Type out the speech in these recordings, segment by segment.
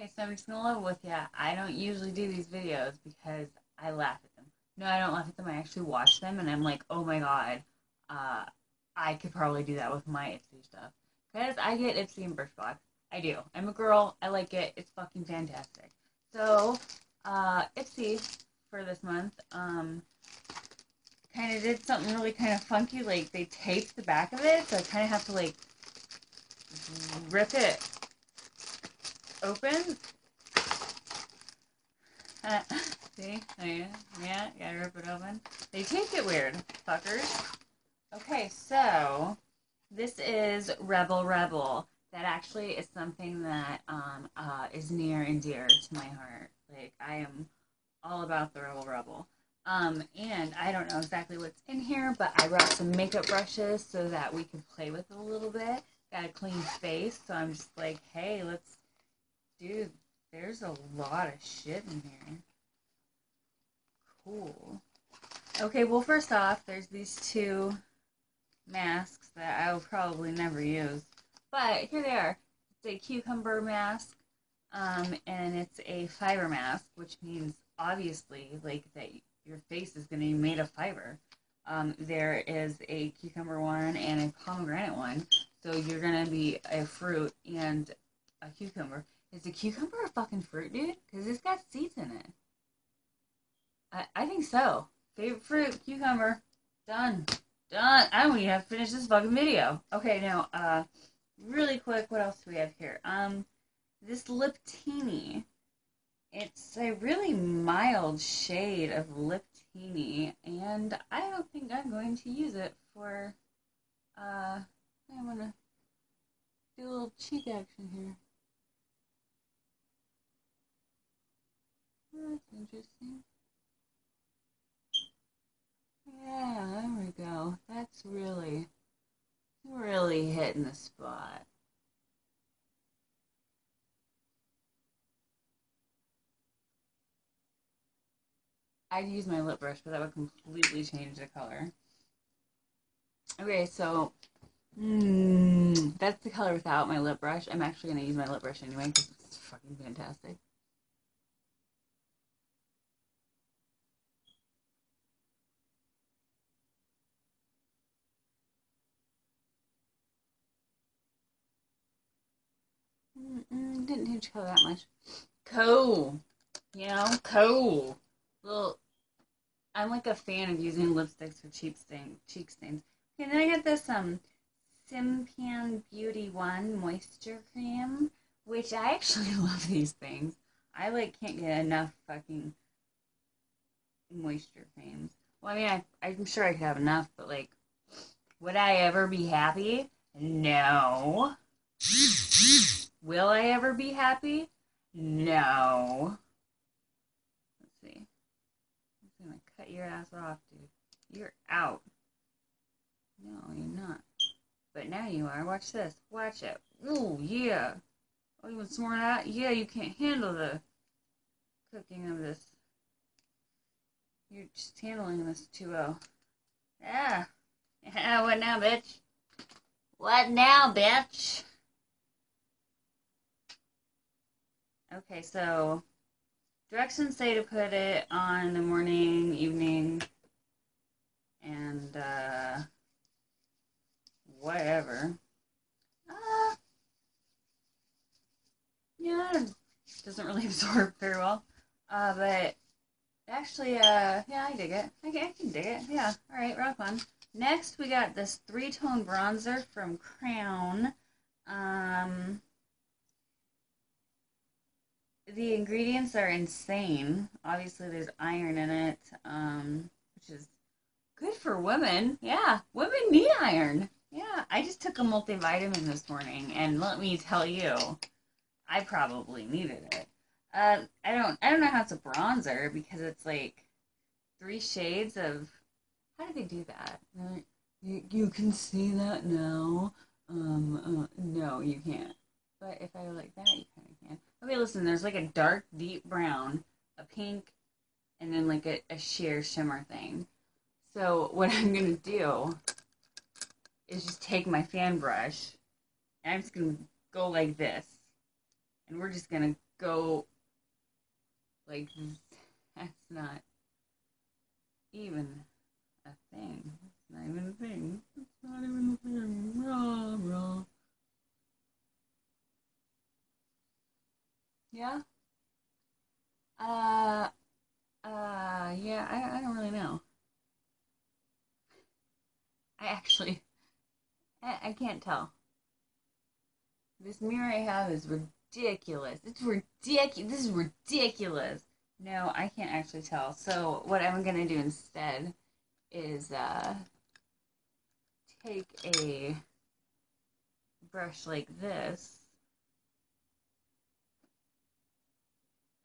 Okay, so I'm just gonna level with you. I don't usually do these videos because I laugh at them. No, I don't laugh at them. I actually watch them, and I'm like, oh my god, uh, I could probably do that with my Ipsy stuff. Because I get Ipsy and Birchbox. I do. I'm a girl. I like it. It's fucking fantastic. So, uh, Ipsy for this month, um, kind of did something really kind of funky. Like, they taped the back of it, so I kind of have to, like, rip it open. Uh, see? Yeah, yeah, gotta rip it open. They taped it weird, fuckers. Okay, so this is Rebel Rebel. That actually is something that um, uh, is near and dear to my heart. Like I am all about the Rebel Rebel. Um, and I don't know exactly what's in here, but I brought some makeup brushes so that we can play with it a little bit. Got a clean face, so I'm just like, hey, let's, dude. There's a lot of shit in here. Cool. Okay, well, first off, there's these two masks that I will probably never use. But here they are. It's a cucumber mask, um, and it's a fiber mask, which means obviously like that your face is going to be made of fiber. Um, there is a cucumber one and a pomegranate one, so you're going to be a fruit and a cucumber. Is a cucumber a fucking fruit, dude? Because it's got seeds in it. I, I think so. Favorite fruit, cucumber. Done. Done. I don't even have to finish this fucking video. Okay, now, uh, really quick, what else do we have here? Um, this Liptini. It's a really mild shade of Liptini, and I don't think I'm going to use it for, uh, I'm gonna do a little cheek action here. That's interesting. Yeah, there we go. That's really, really hitting the spot. I'd use my lip brush, but that would completely change the color. Okay, so mm, that's the color without my lip brush. I'm actually going to use my lip brush anyway because it's fucking fantastic. Change color that much. Cool. You know, cool. Well, I'm like a fan of using lipsticks for cheek stain, cheek stains. Okay, then I got this um Simpan Beauty One Moisture Cream, which I actually love these things. I like can't get enough fucking moisture creams. Well, I mean, I, I'm sure I could have enough, but like, would I ever be happy? No. Will I ever be happy? No. Let's see. I'm gonna cut your ass off, dude. You're out. No, you're not. But now you are. Watch this. Watch it. Ooh, yeah. Oh, you want some more that? Yeah, you can't handle the cooking of this. You're just handling this too well. Yeah. Yeah, what now, bitch? What now, bitch? Okay, so directions say to put it on the morning, evening, and uh, whatever. Uh, yeah, it doesn't really absorb very well. Uh, but actually, uh, yeah, I dig it. I can, I can dig it. Yeah, all right, rock on. Next, we got this three-tone bronzer from Crown. Um, the ingredients are insane. Obviously, there's iron in it, um, which is good for women. Yeah, women need iron. Yeah, I just took a multivitamin this morning, and let me tell you, I probably needed it. Uh, I don't, I don't know how it's a bronzer because it's like three shades of. How do they do that? You, you can see that now. Um, uh, no, you can't. But if I like that, you kind of can. Okay, listen, there's like a dark, deep brown, a pink, and then like a, a sheer shimmer thing. So what I'm to do is just take my fan brush, and I'm just to go like this. And we're just to go like that's not even a thing. It's not even a thing. It's not even a thing. Rah, rah. Yeah. Uh. Uh. Yeah. I. I don't really know. I actually. I, I can't tell. This mirror I have is ridiculous. It's ridiculous. This is ridiculous. No, I can't actually tell. So what I'm gonna do instead is uh, take a brush like this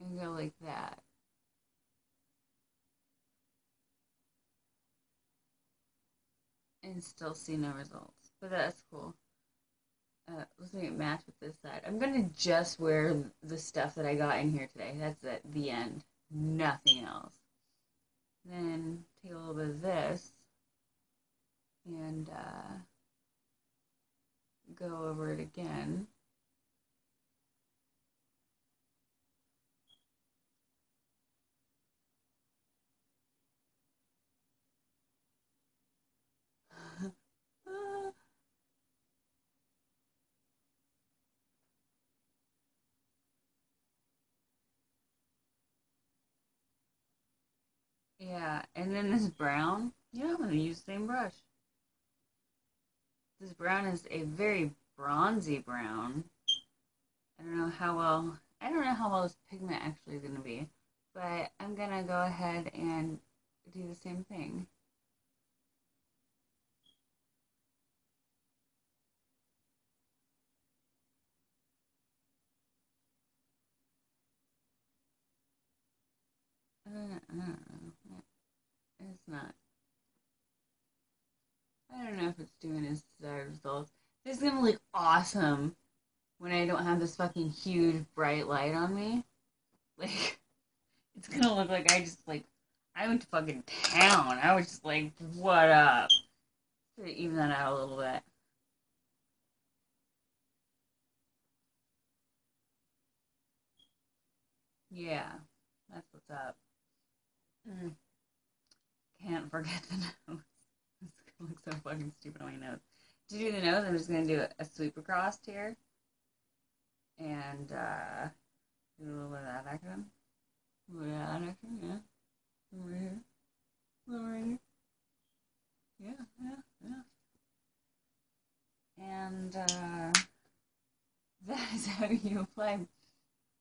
and go like that. And still see no results. But that's cool. Uh, let's make it match with this side. I'm gonna just wear the stuff that I got in here today. That's at the end. Nothing else. Then take a little bit of this and uh, go over it again. Yeah, and then this brown, yeah, I'm going to use the same brush. This brown is a very bronzy brown. I don't know how well, I don't know how well this pigment actually is going to be, but I'm going to go ahead and do the same thing. Uh, uh, not. I don't know if it's doing its desired results. This is gonna look awesome when I don't have this fucking huge bright light on me. Like, it's gonna look like I just like I went to fucking town. I was just like, what up? Even that out a little bit. Yeah, that's what's up. Mm. Can't forget the nose. It's gonna look so fucking stupid on my nose. To do the nose, I'm just gonna do a, sweep across here. And uh, do a little bit of that action. A little bit of that action, yeah. Over here. Right here. Yeah, yeah, yeah. And uh, that is how you apply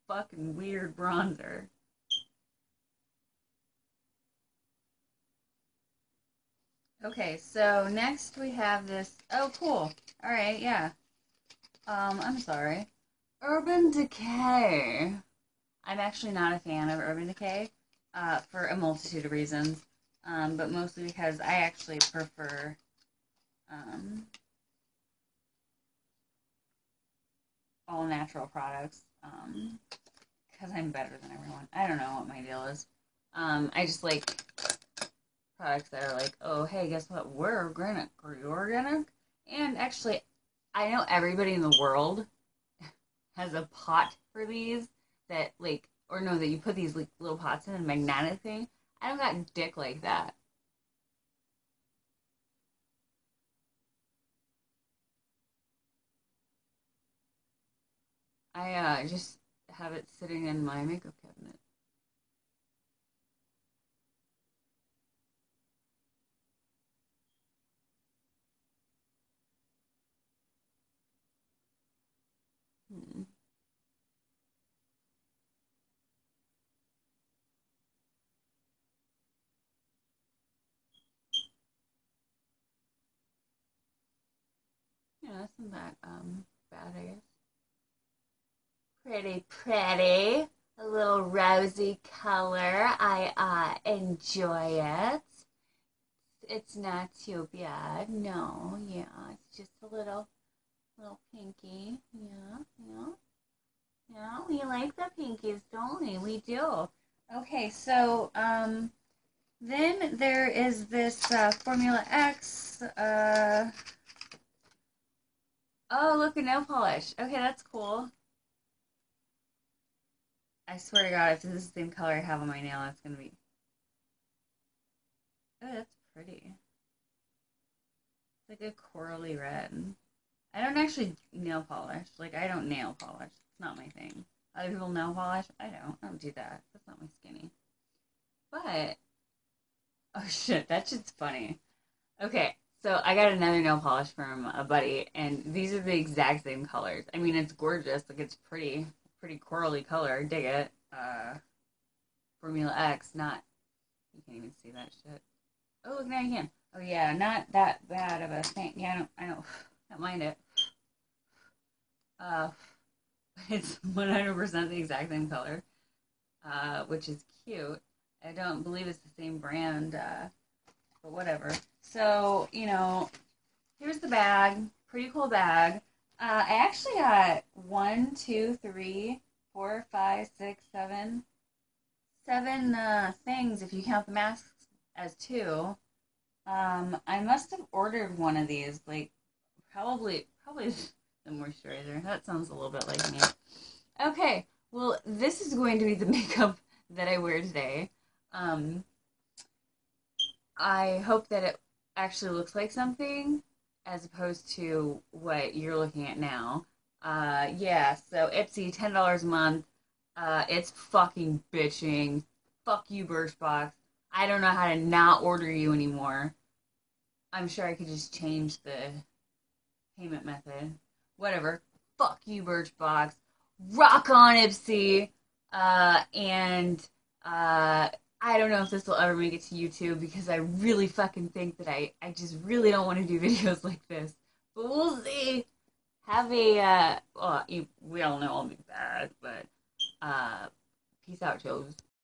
fucking weird bronzer. Okay, so next we have this. Oh, cool. All right, yeah. Um, I'm sorry. Urban Decay. I'm actually not a fan of Urban Decay uh, for a multitude of reasons, um, but mostly because I actually prefer um, all natural products because um, I'm better than everyone. I don't know what my deal is. Um, I just like products that are like, oh, hey, guess what? We're organic. we're organic? And actually, I know everybody in the world has a pot for these that, like, or no, that you put these like little pots in a magnetic thing. I don't got dick like that. I uh, just have it sitting in my makeup that um bad, I guess? Pretty, pretty. A little rosy color. I uh enjoy it. It's not too bad. No, yeah, it's just a little little pinky. Yeah, yeah. Yeah, we like the pinkies, don't we? We do. Okay, so um, then there is this uh, Formula X. Uh, oh, look, a nail polish. Okay, that's cool. I swear to God, if this is the same color I have on my nail, it's gonna be. Oh, that's pretty. It's like a corally red. I don't actually nail polish. Like I don't nail polish. It's not my thing. Other people nail polish. I don't. I don't do that. That's not my skinny. But oh shit, that shit's funny. Okay, so I got another nail polish from a buddy, and these are the exact same colors. I mean, it's gorgeous. Like it's pretty, pretty corally color. Dig it. Uh, Formula X. Not. You can't even see that shit. Oh, look now you can. Oh yeah, not that bad of a thing. Yeah, I don't. I don't. Don't mind it. Uh, it's 100% the exact same color, uh, which is cute. I don't believe it's the same brand, uh, but whatever. So, you know, here's the bag. Pretty cool bag. Uh, I actually got one, two, three, four, five, six, seven, seven uh, things if you count the masks as two. Um, I must have ordered one of these, like probably probably the moisturizer. That sounds a little bit like me. Okay, well, this is going to be the makeup that I wear today. Um, I hope that it actually looks like something as opposed to what you're looking at now. Uh, yeah, so Ipsy, $10 a month. Uh, it's fucking bitching. Fuck you, Birchbox. I don't know how to not order you anymore. I'm sure I could just change the payment method. Whatever. Fuck you, Birchbox. Rock on, Ipsy. Uh, and uh, I don't know if this will ever make it to YouTube because I really fucking think that I, I just really don't want to do videos like this. But we'll see. Have a, uh, well, you, we all know I'll be bad, but, uh, peace out, Joes.